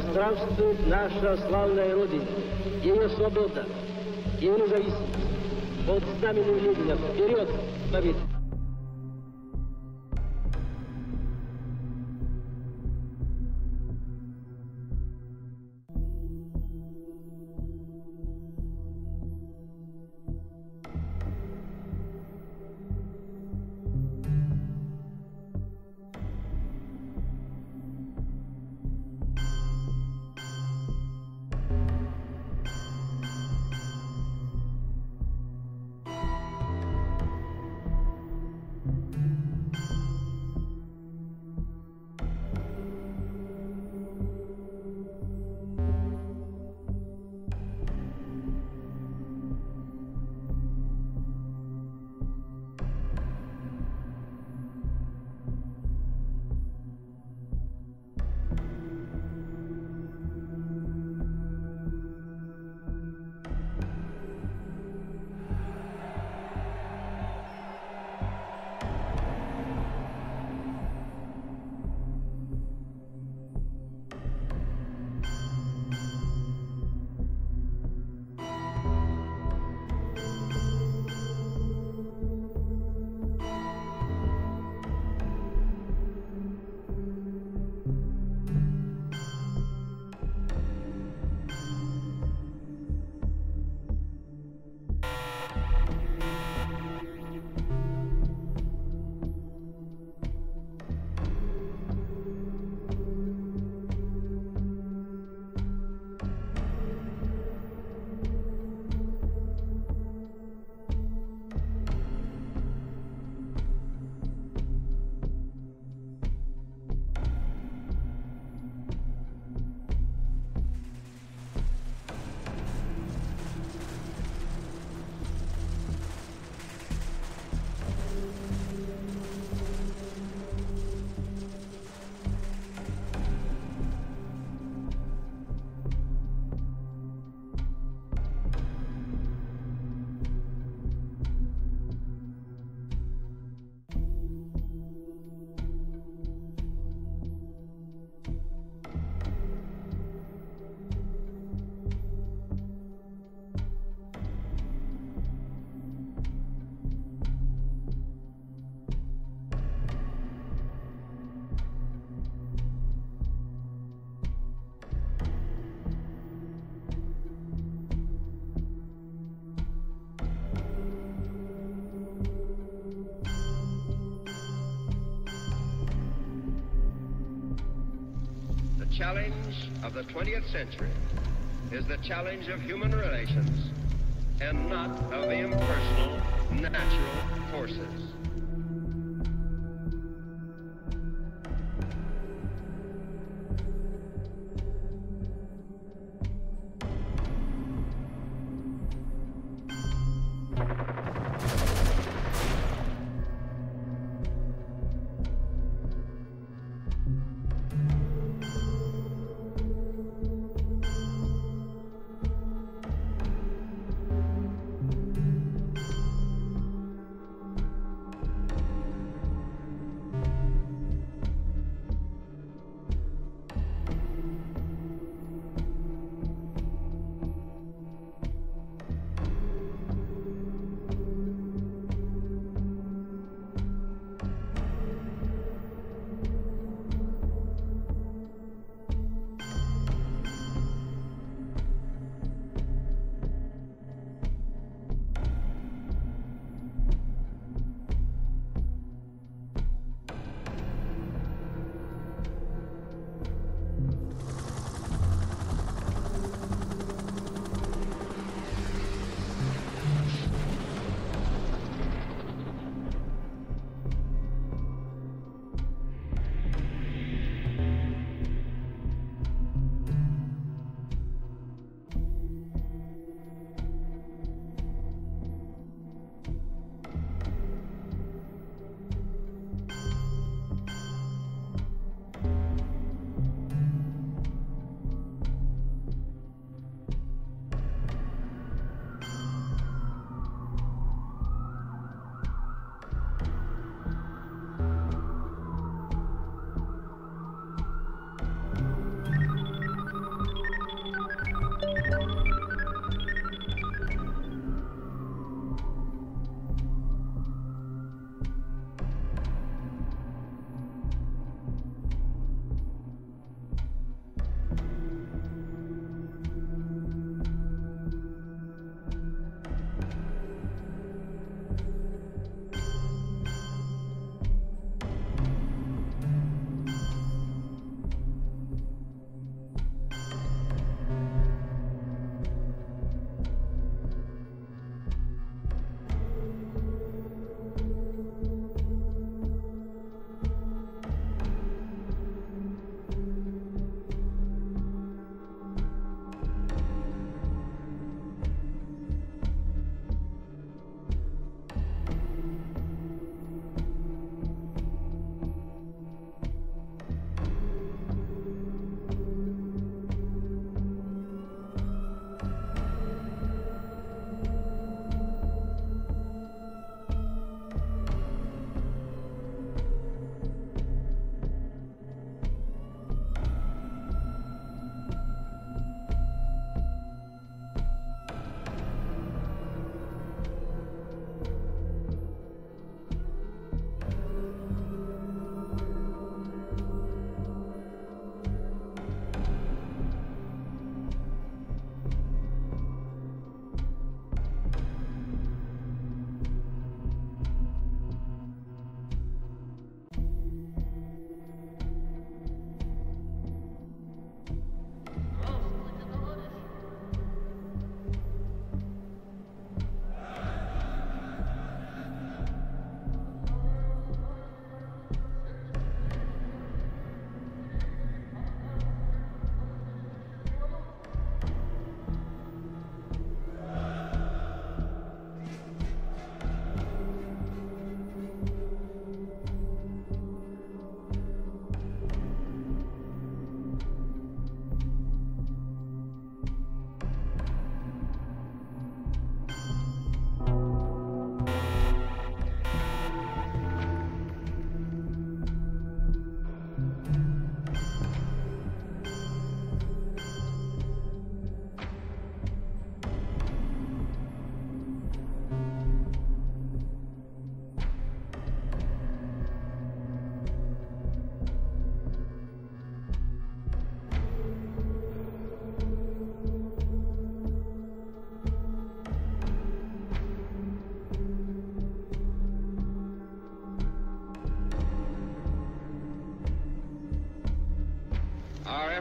здравствует наша славная Родина, ее свобода, ее независимость. Под знаменем Ленина вперед, к challenge of the 20th century is the challenge of human relations and not of the impersonal natural forces.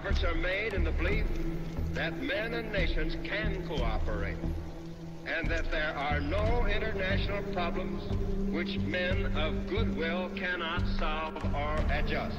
Efforts are made in the belief that men and nations can cooperate and that there are no international problems which men of goodwill cannot solve or adjust.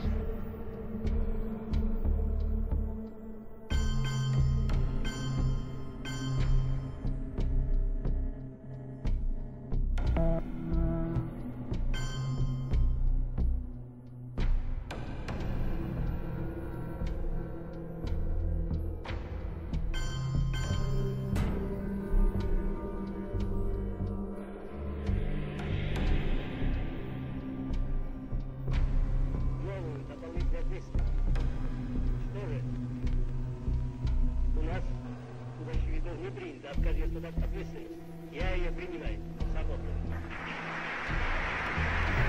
отказываться от ответственности. Я ее принимаю. Само собой.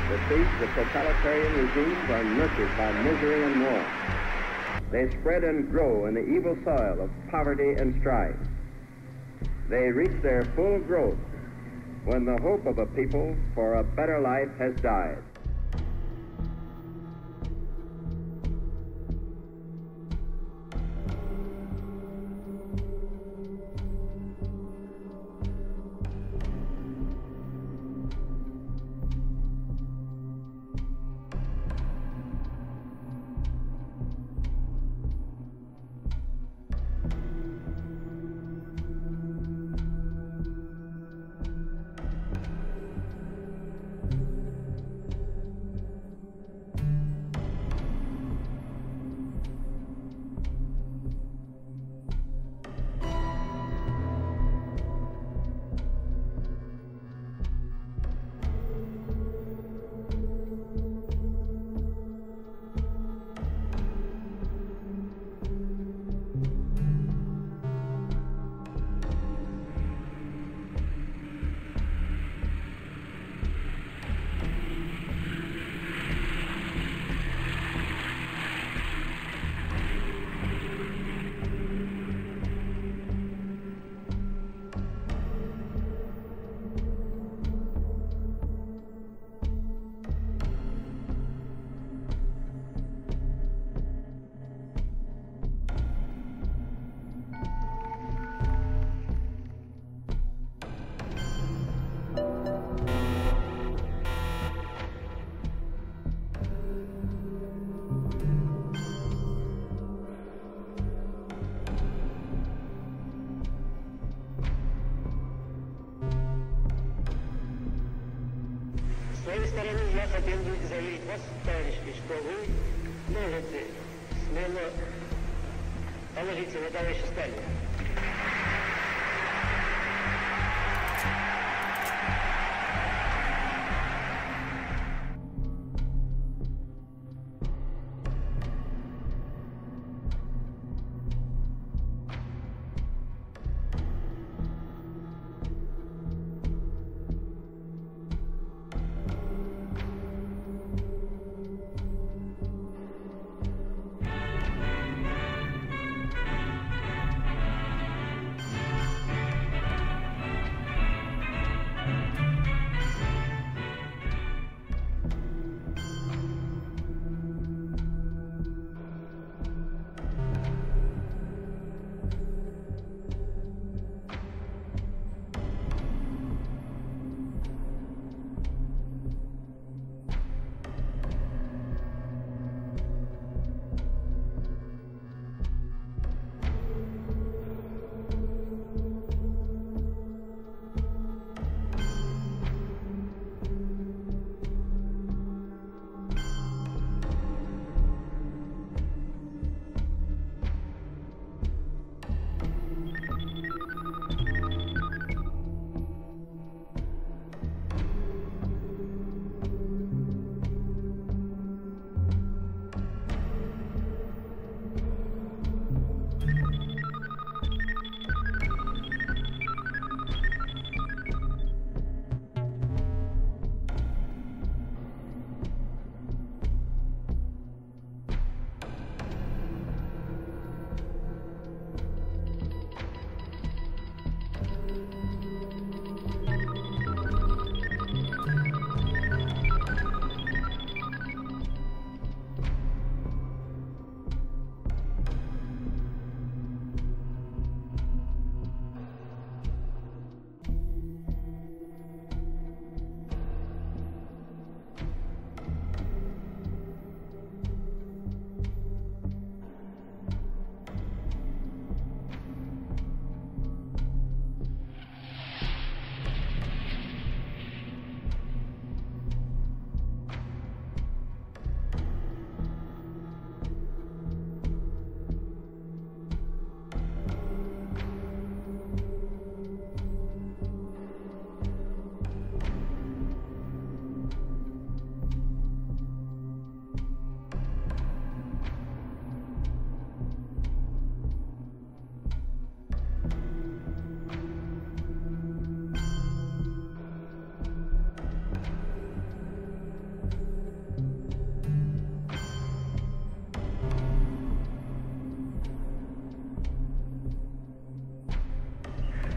The seeds of totalitarian regimes are nurtured by misery and war. They spread and grow in the evil soil of poverty and strife. They reach their full growth when the hope of a people for a better life has died.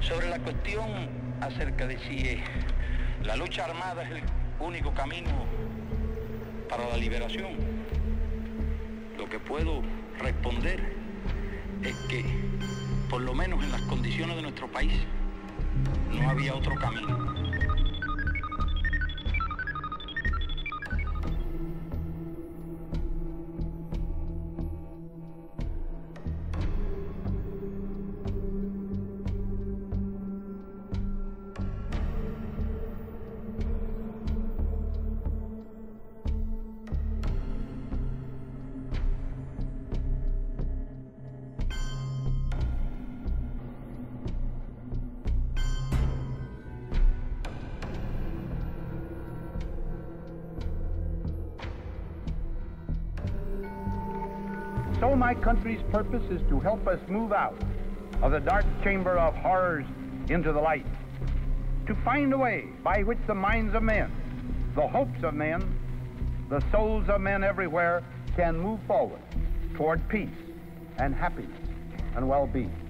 Sobre la cuestión acerca de si la lucha armada es el único camino para la liberación, lo que puedo responder es que, por lo menos en las condiciones de nuestro país, no había otro camino. Purpose is to help us move out of the dark chamber of horrors into the light. To find a way by which the minds of men, the hopes of men, the souls of men everywhere can move forward toward peace and happiness and well-being.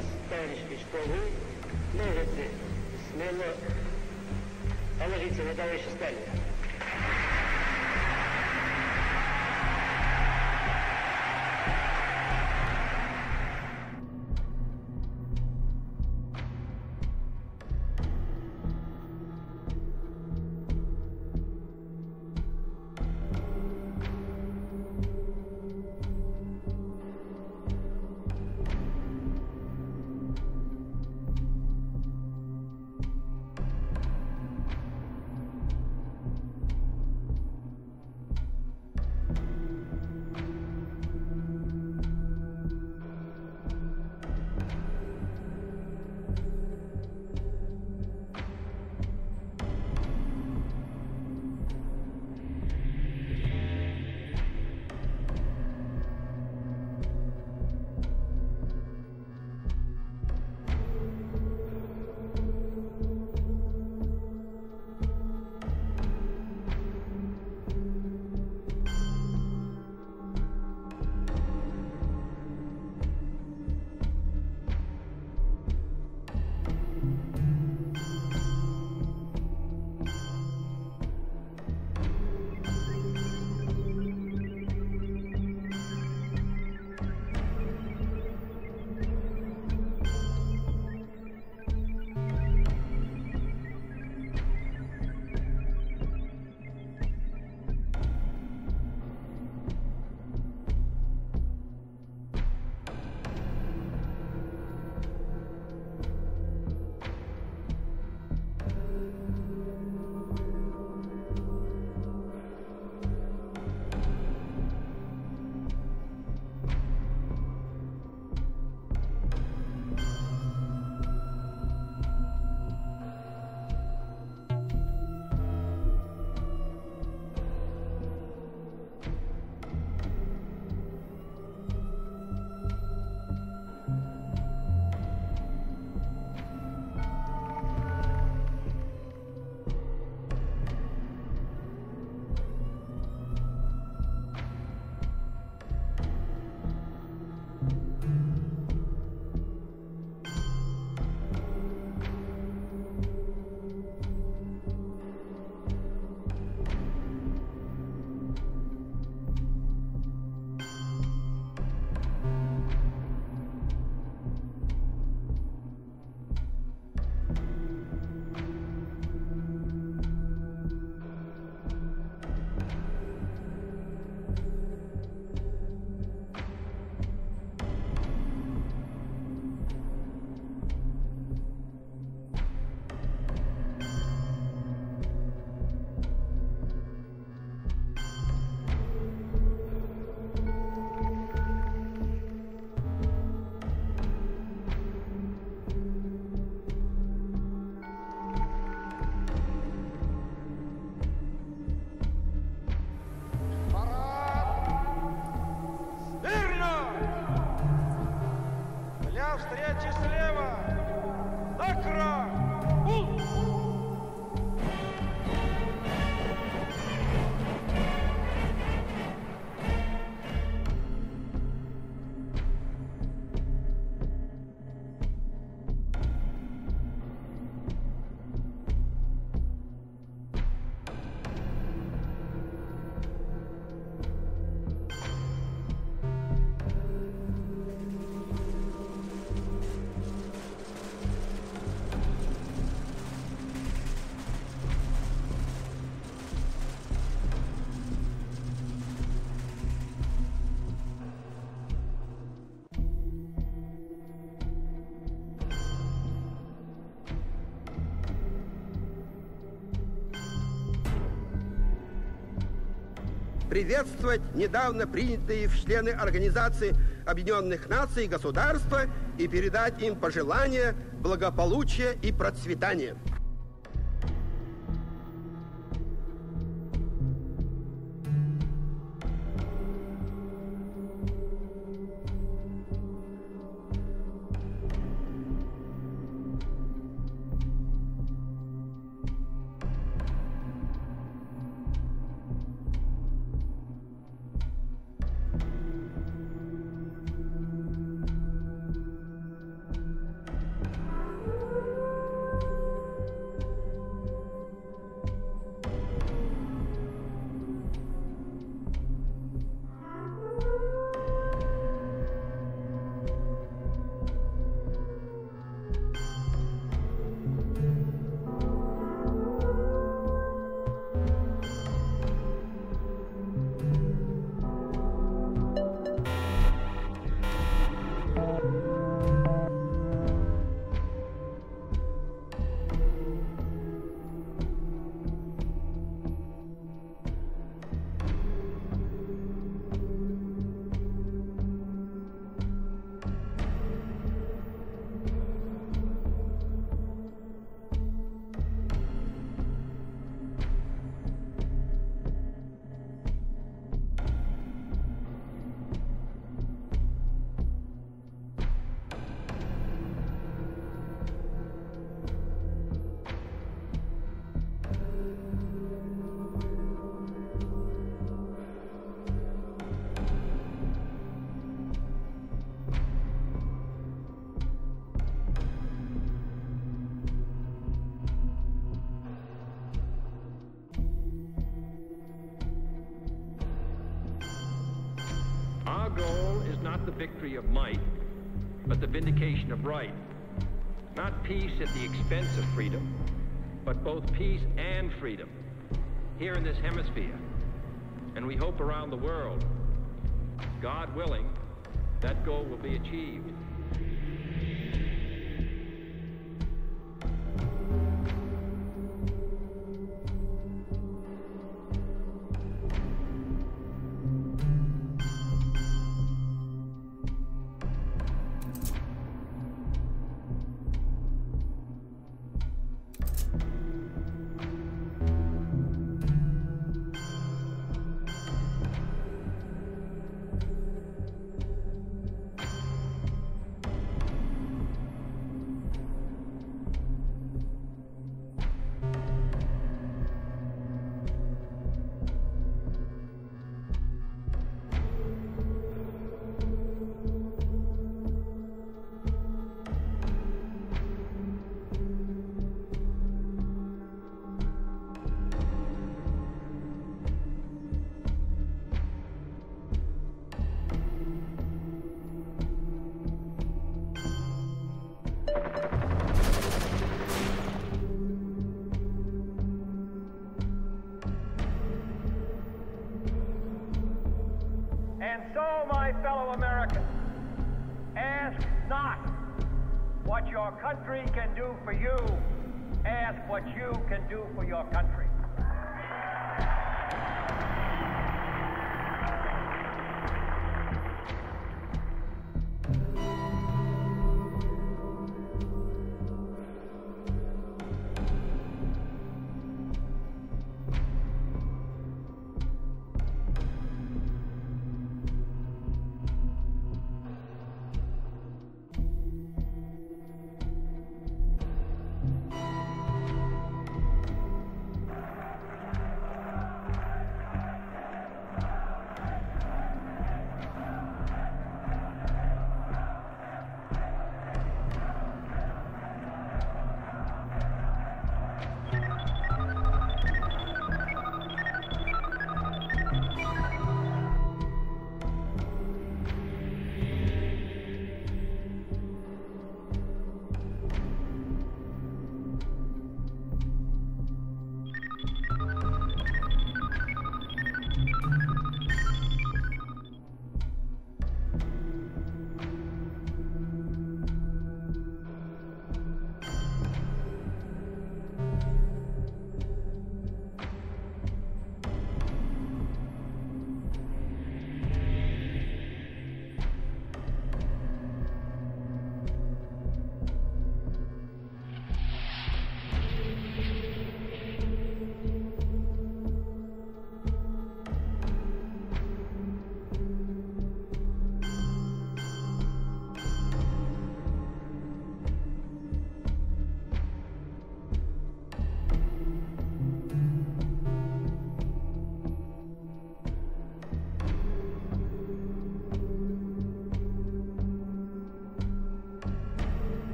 Вас, товарищи, что вы можете смело положиться на товарища Сталина. Приветствовать недавно принятые в члены Организации Объединенных Наций государства и передать им пожелания благополучия и процветания. Victory of might, but the vindication of right. Not peace at the expense of freedom, but both peace and freedom here in this hemisphere, and we hope around the world. God willing, that goal will be achieved. Country can do for you, ask what you can do for your country.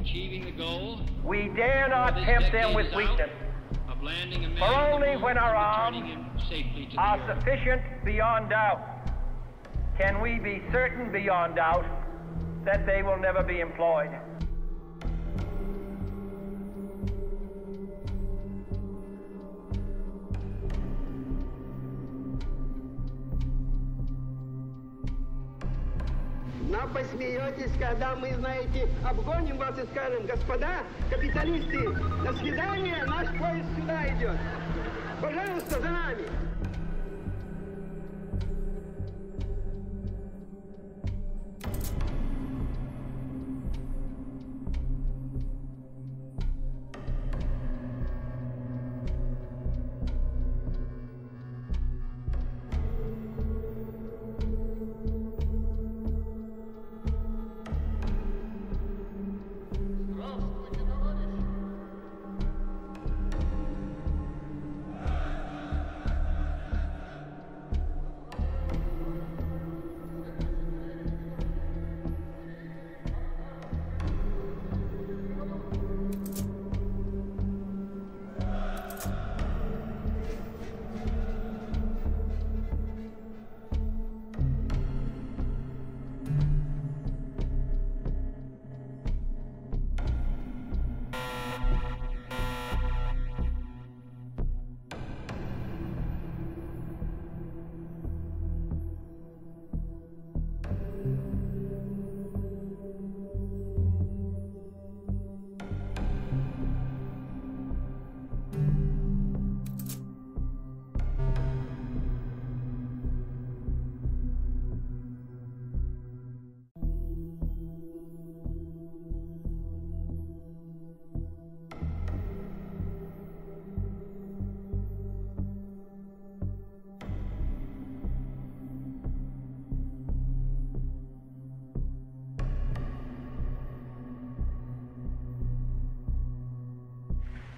Achieving the goal We dare not tempt them with weakness, of landing a man for only when our arms him safely to the are earth. sufficient beyond doubt can we be certain beyond doubt that they will never be employed. Нам посмеетесь, когда мы, знаете, обгоним вас и скажем, господа капиталисты, до свидания, наш поезд сюда идет. Пожалуйста, за нами.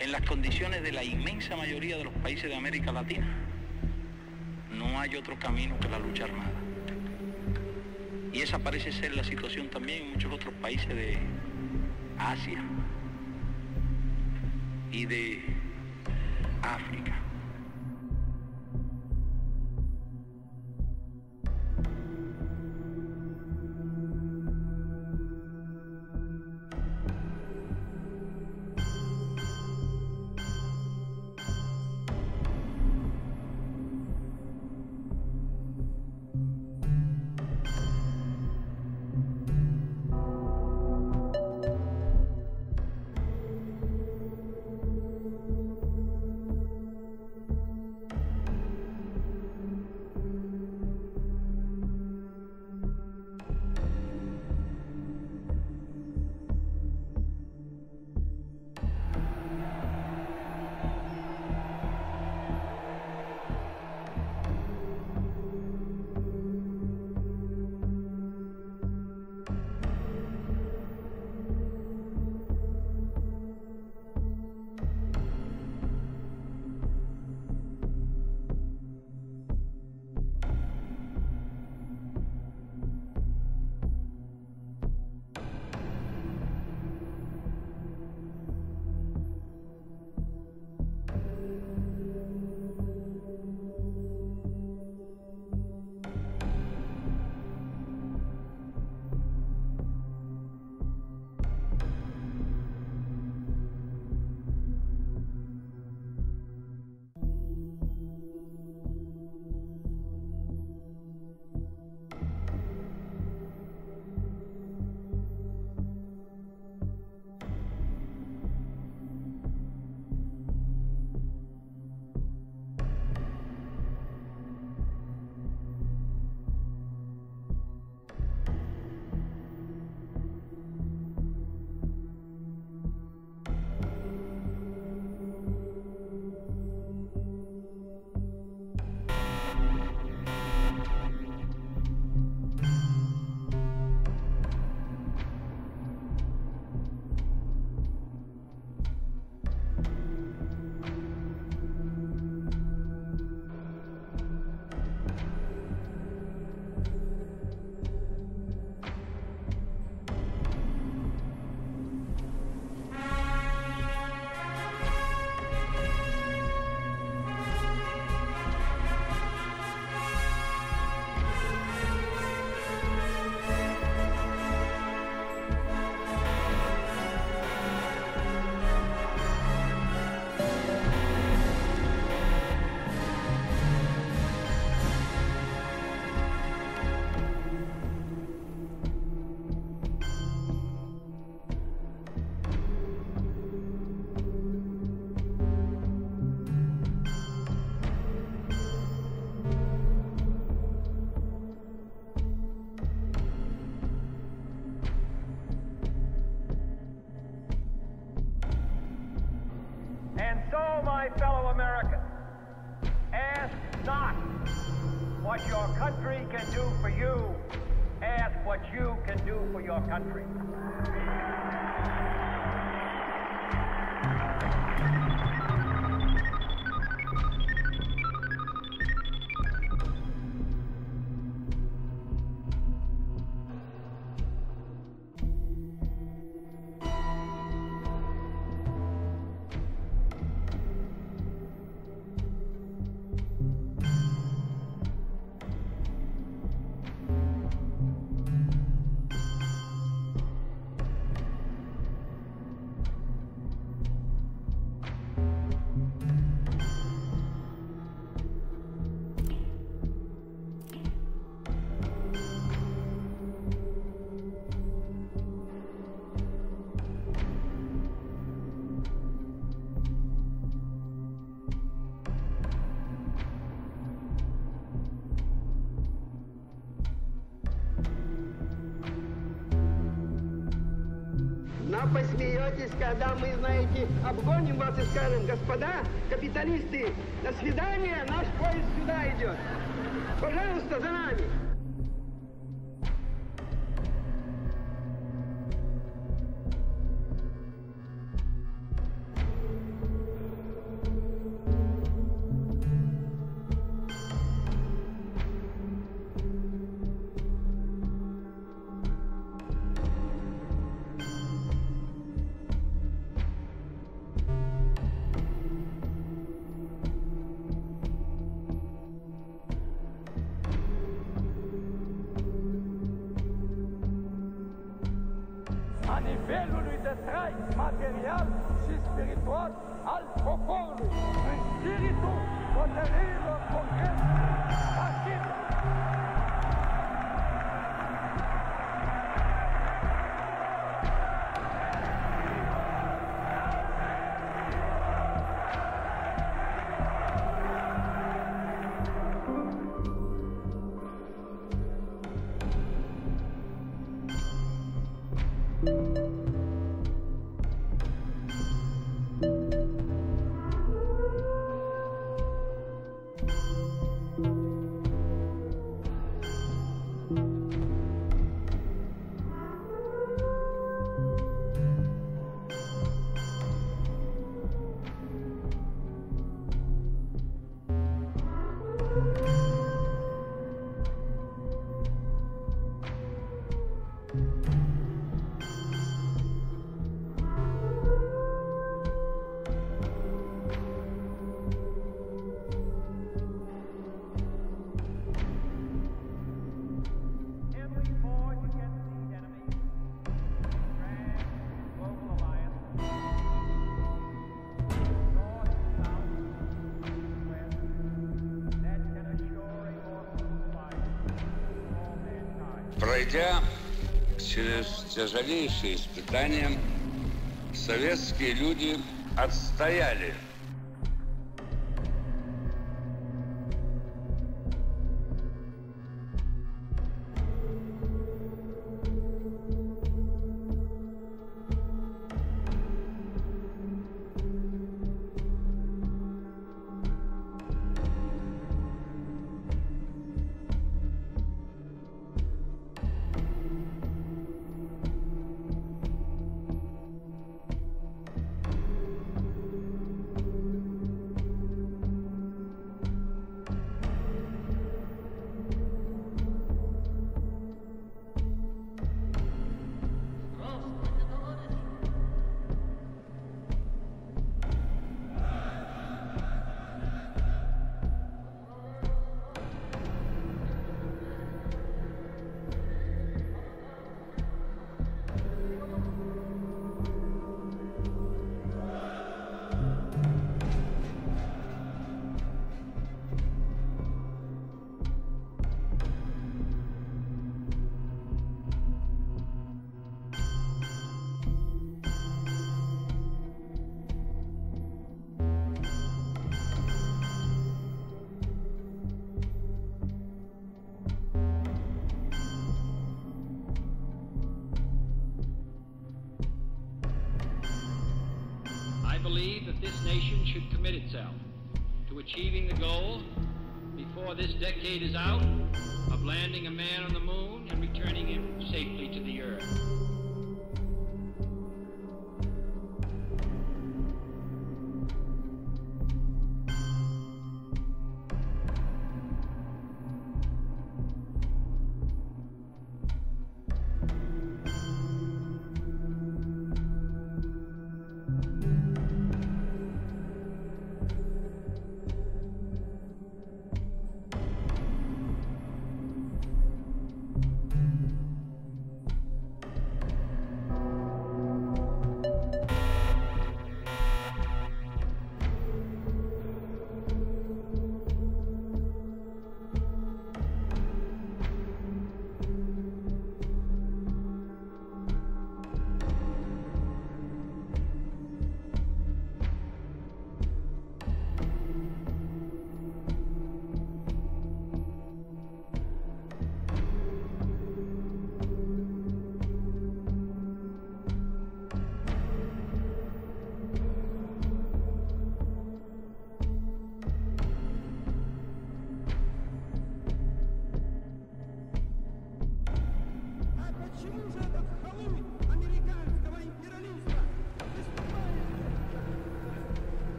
En las condiciones de la inmensa mayoría de los países de América Latina, no hay otro camino que la lucha armada. Y esa parece ser la situación también en muchos otros países de Asia y de África. Посмеетесь, когда мы, знаете, обгоним вас и скажем, господа, капиталисты, до свидания, наш поезд сюда идет. Пожалуйста, за нами. por Alto Pobre. Espíritu, contenido con через тяжелейшие испытания, советские люди отстояли nation should commit itself to achieving the goal before this decade is out of landing a man on the moon and returning him safely to the earth.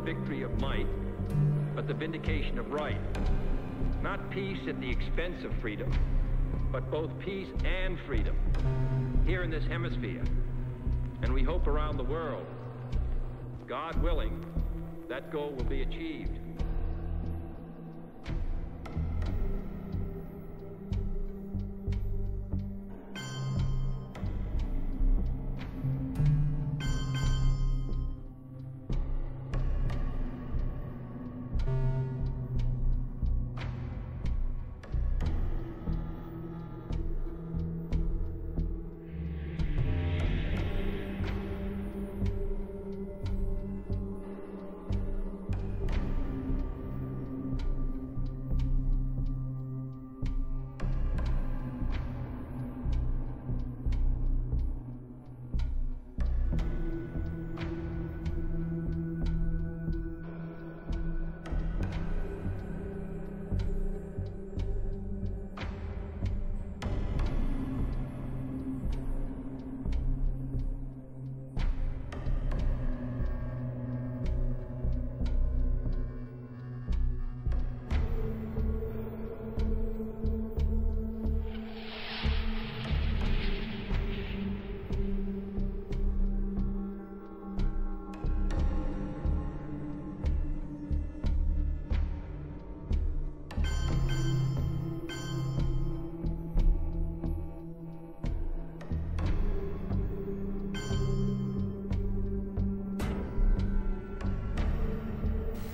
Victory of might, but the vindication of right. Not peace at the expense of freedom, but both peace and freedom here in this hemisphere, and we hope around the world. God willing, that goal will be achieved.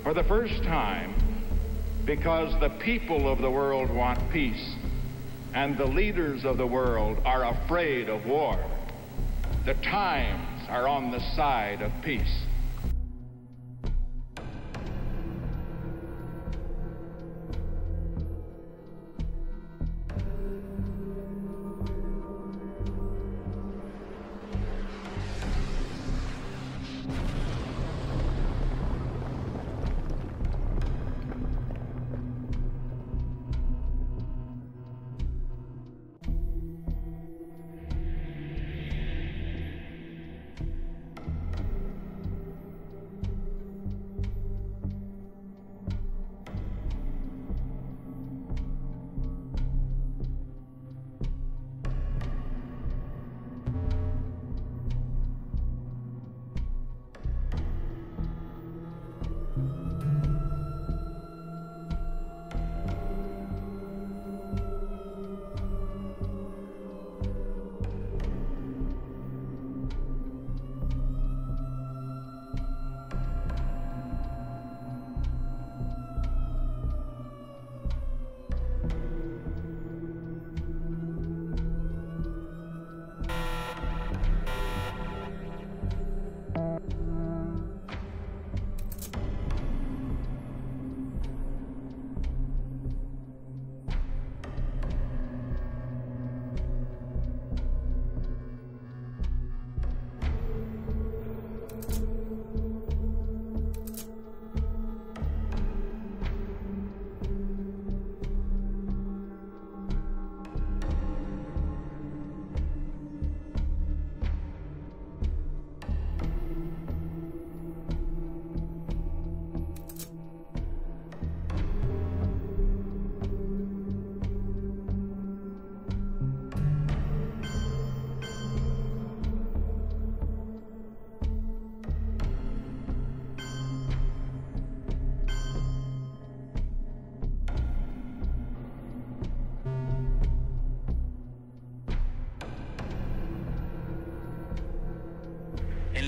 For the first time because the people of the world want peace and the leaders of the world are afraid of war. The times are on the side of peace.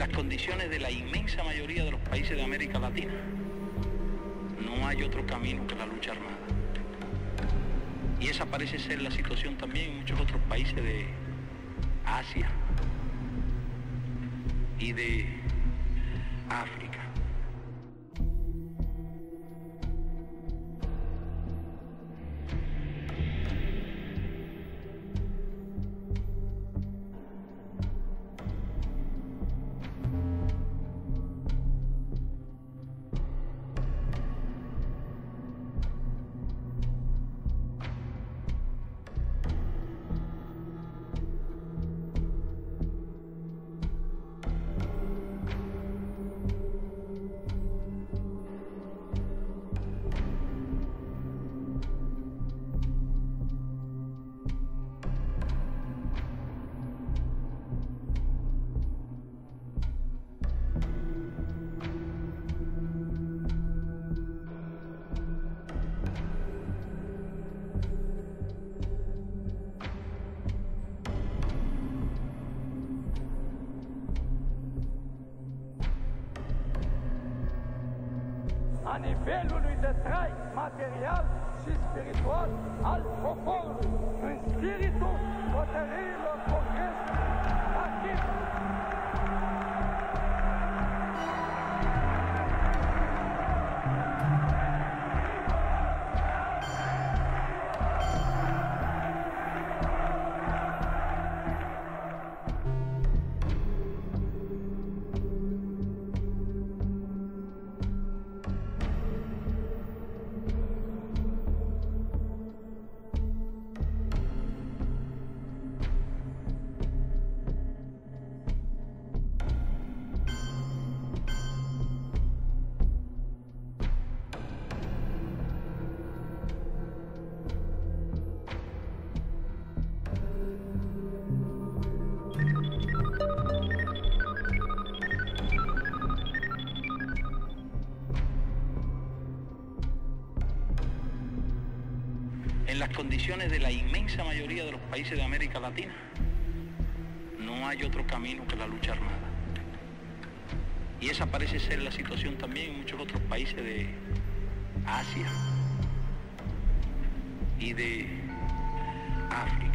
Las condiciones de la inmensa mayoría de los países de América Latina, no hay otro camino que la lucha armada. Y esa parece ser la situación también en muchos otros países de Asia y de África. De la inmensa mayoría de los países de América Latina, no hay otro camino que la lucha armada. Y esa parece ser la situación también en muchos otros países de Asia y de África.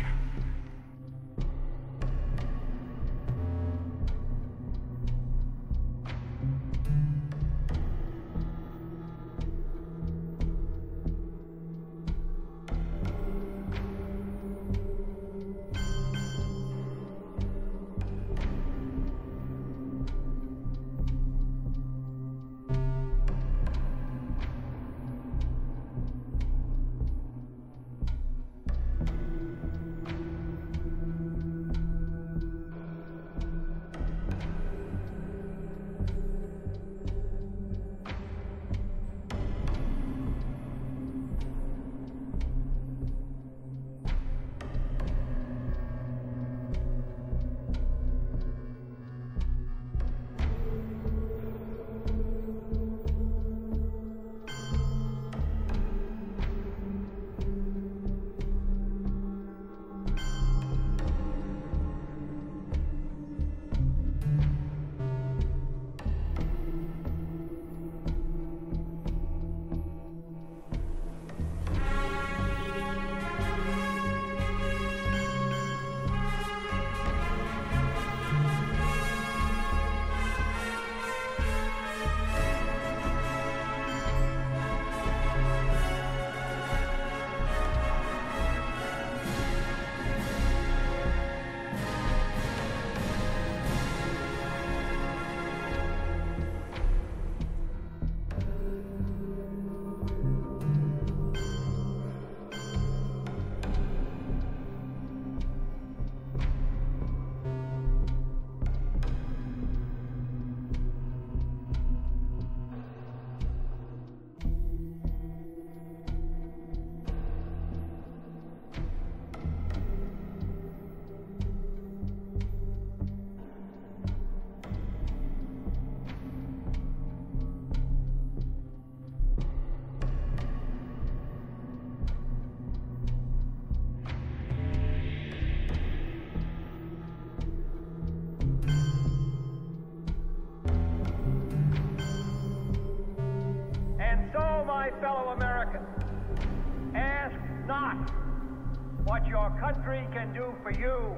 What your country can do for you,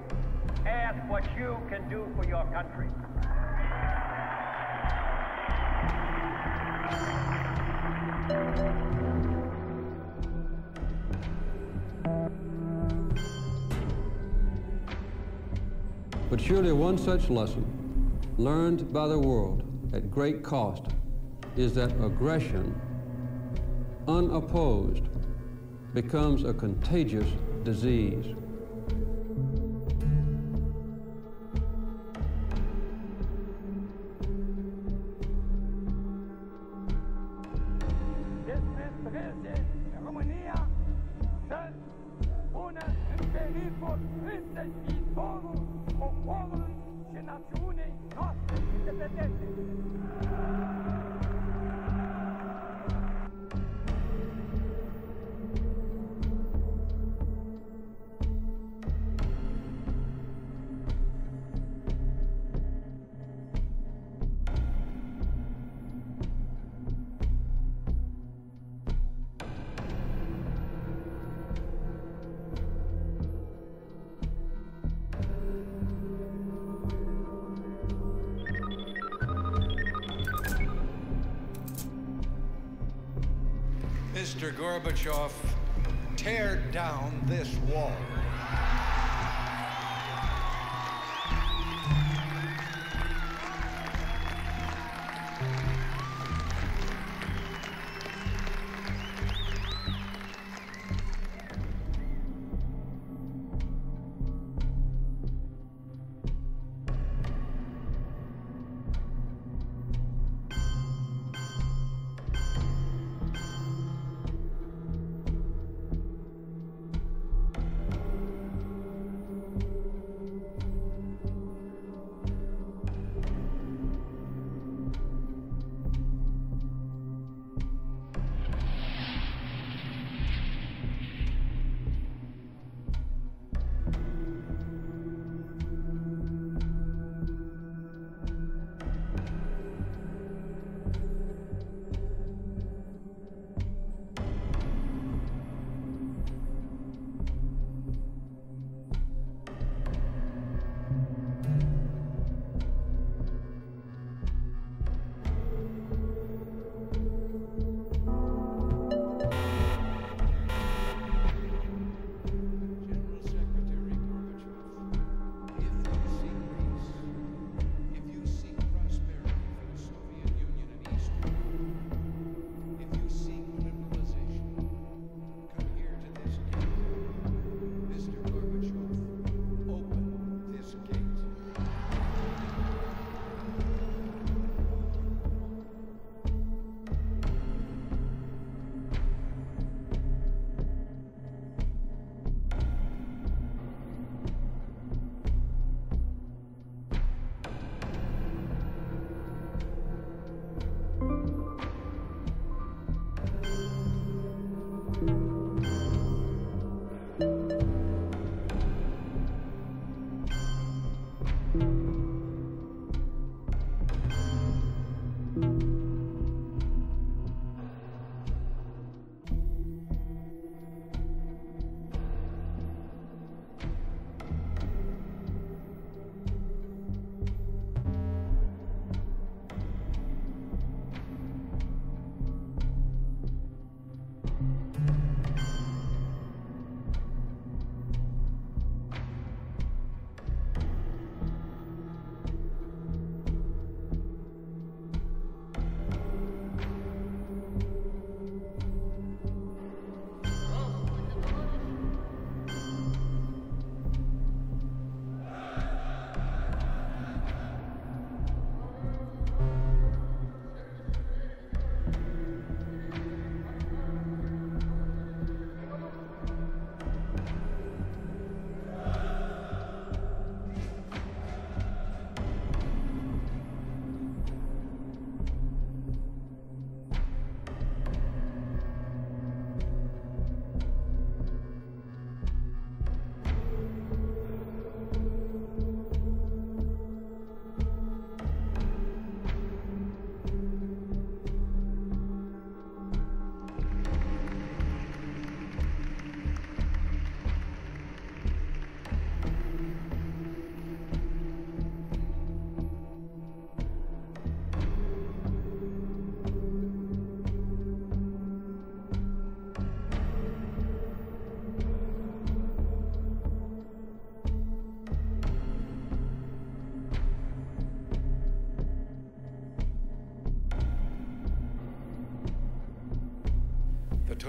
ask what you can do for your country. But surely one such lesson, learned by the world at great cost, is that aggression, unopposed, becomes a contagious disease.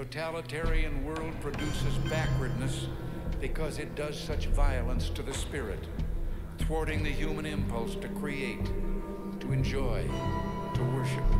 Totalitarian world produces backwardness because it does such violence to the spirit, thwarting the human impulse to create, to enjoy, to worship.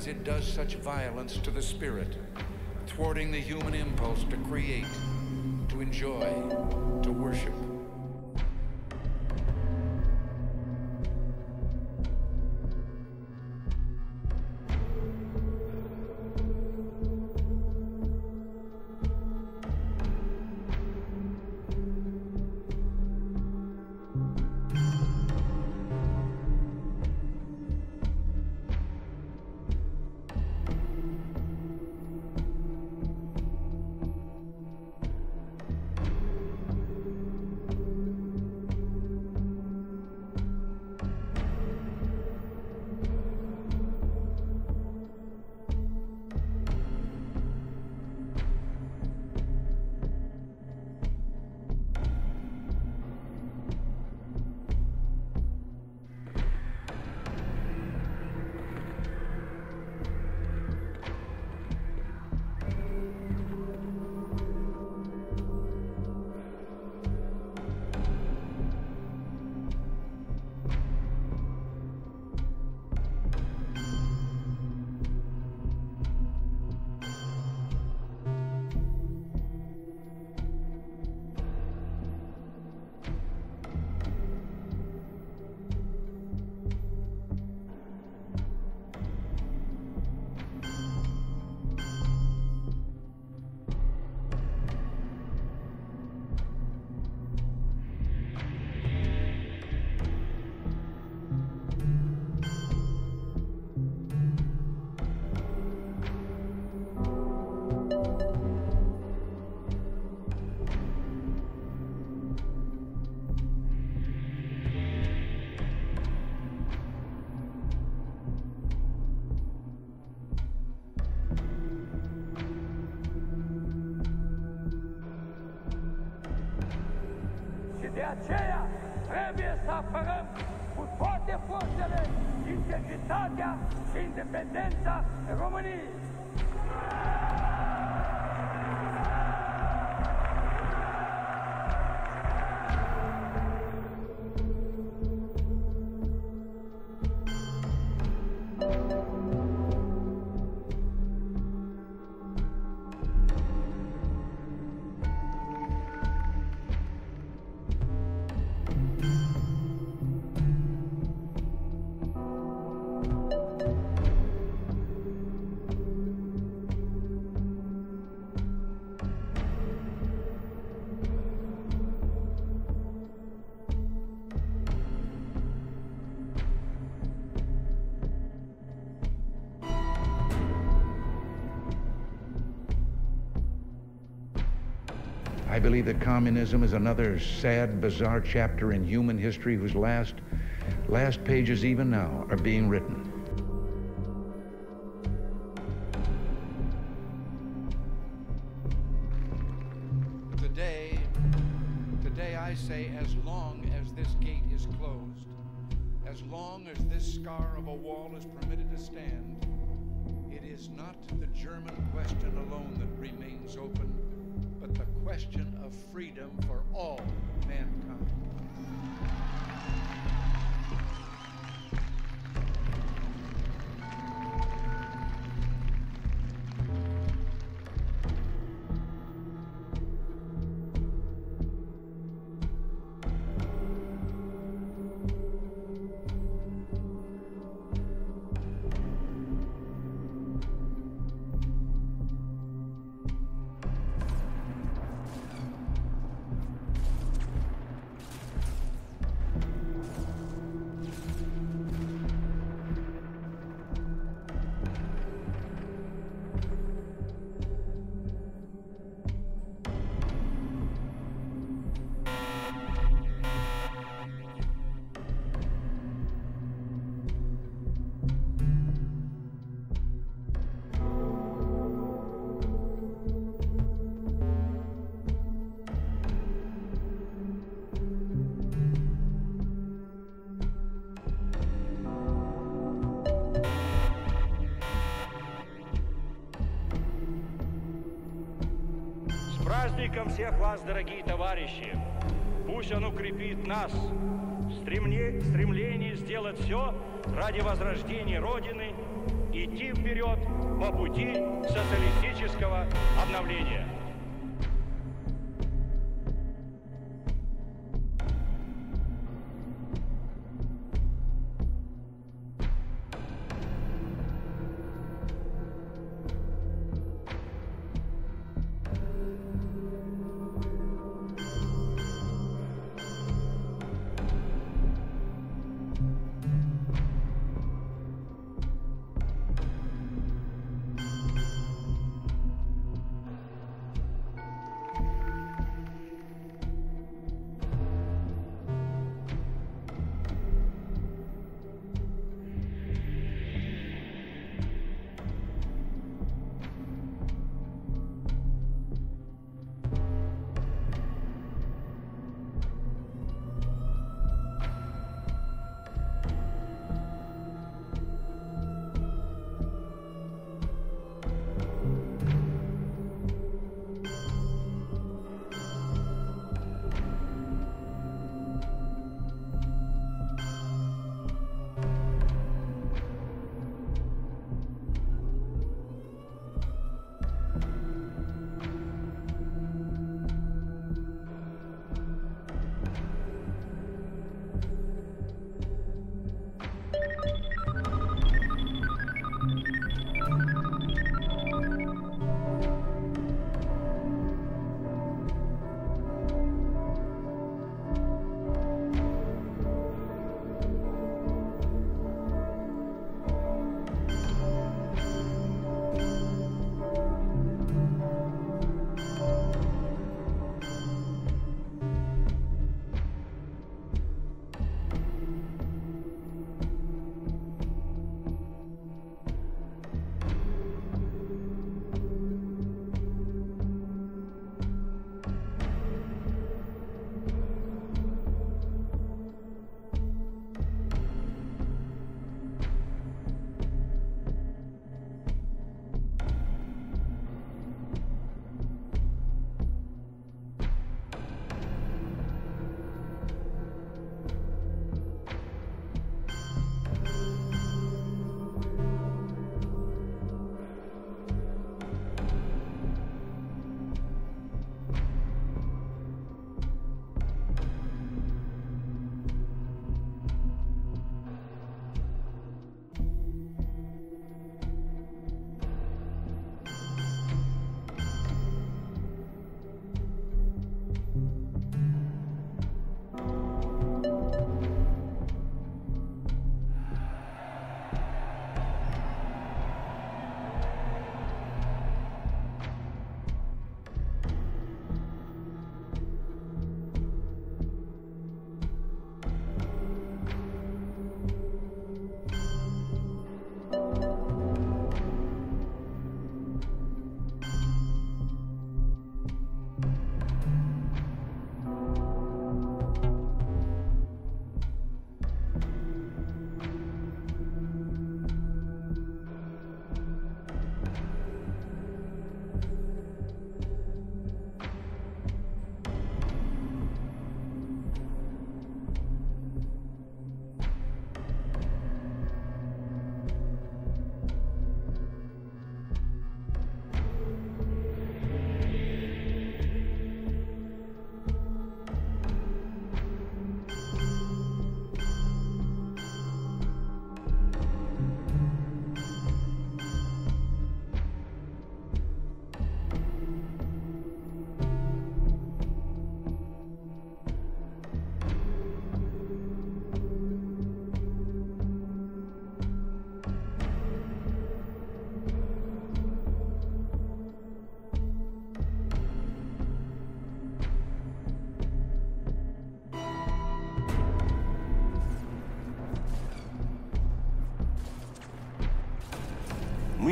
Because it does such violence to the spirit, thwarting the human impulse to create, to enjoy, to worship. unità, indipendenza believe that communism is another sad, bizarre chapter in human history whose last, last pages even now are being written. Криком всех вас, дорогие товарищи. Пусть он укрепит нас в стремлении сделать все ради возрождения Родины, идти вперед по пути социалистического обновления.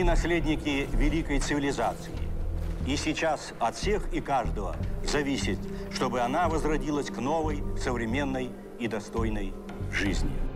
Наследники великой цивилизации. И сейчас от всех и каждого зависит, чтобы она возродилась к новой, современной и достойной жизни.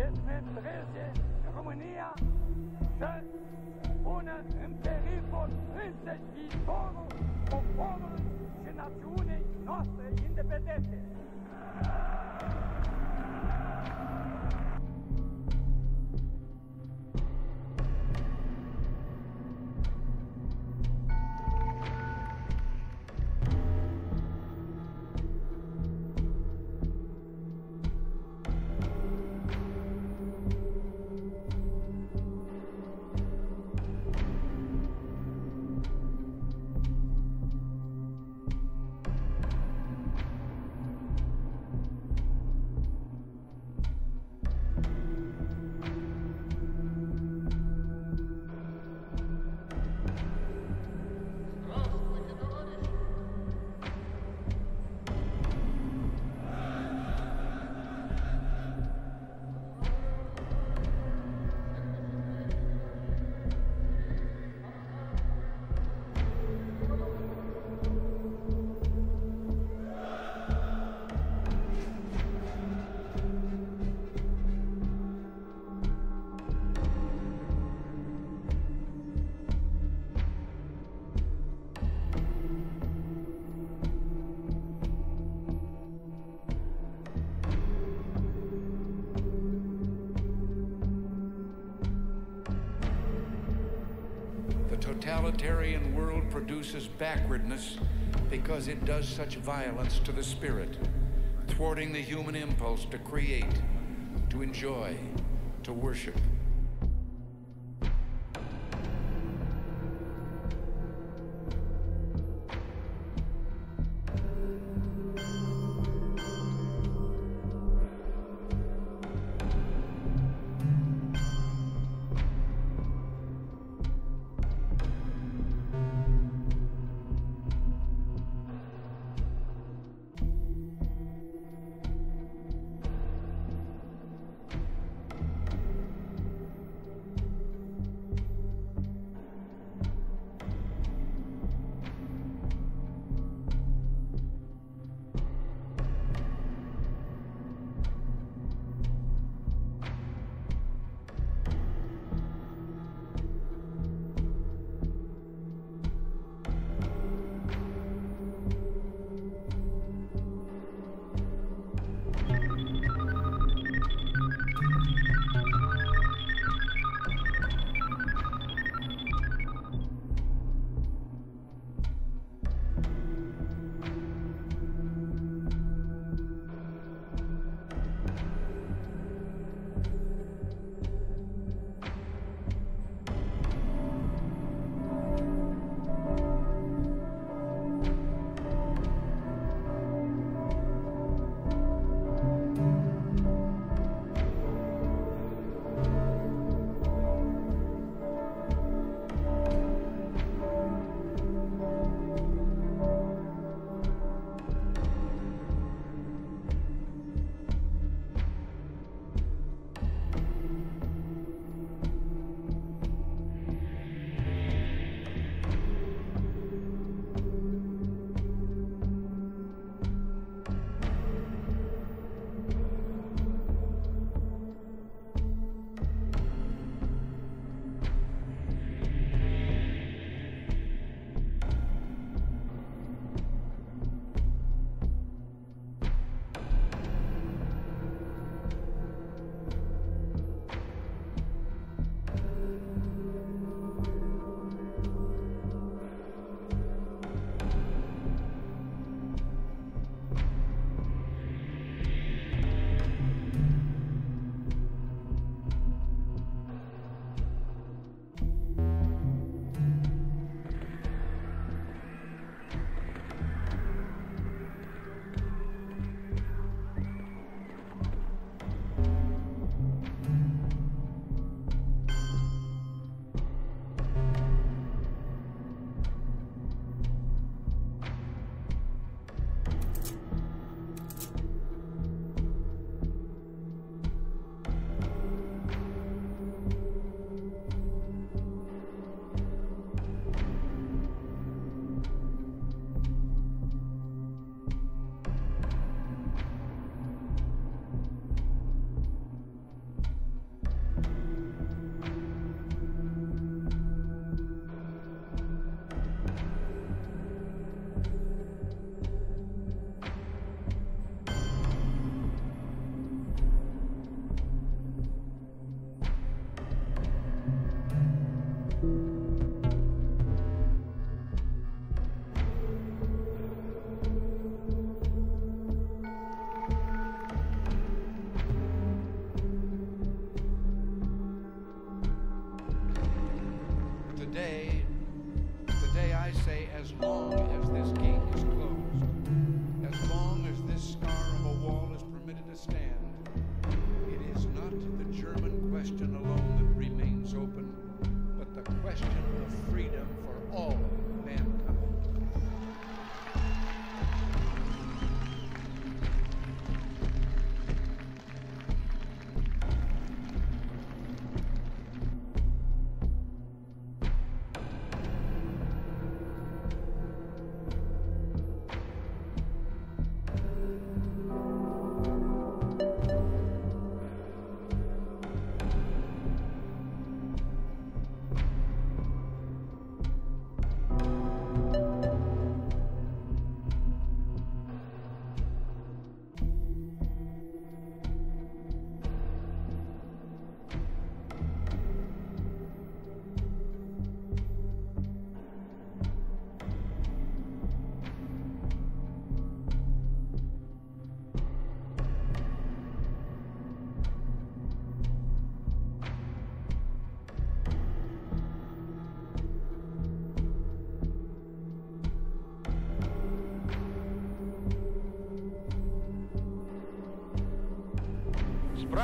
Despreze România să pună în pericol însăși viitorul poporului și națiunii noastre independente. Totalitarian world produces backwardness because it does such violence to the spirit, thwarting the human impulse to create, to enjoy, to worship.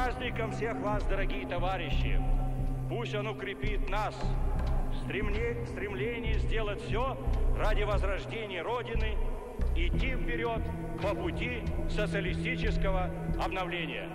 Праздником всех вас, дорогие товарищи! Пусть он укрепит нас в стремле- в стремлении сделать все ради возрождения Родины, идти вперед по пути социалистического обновления.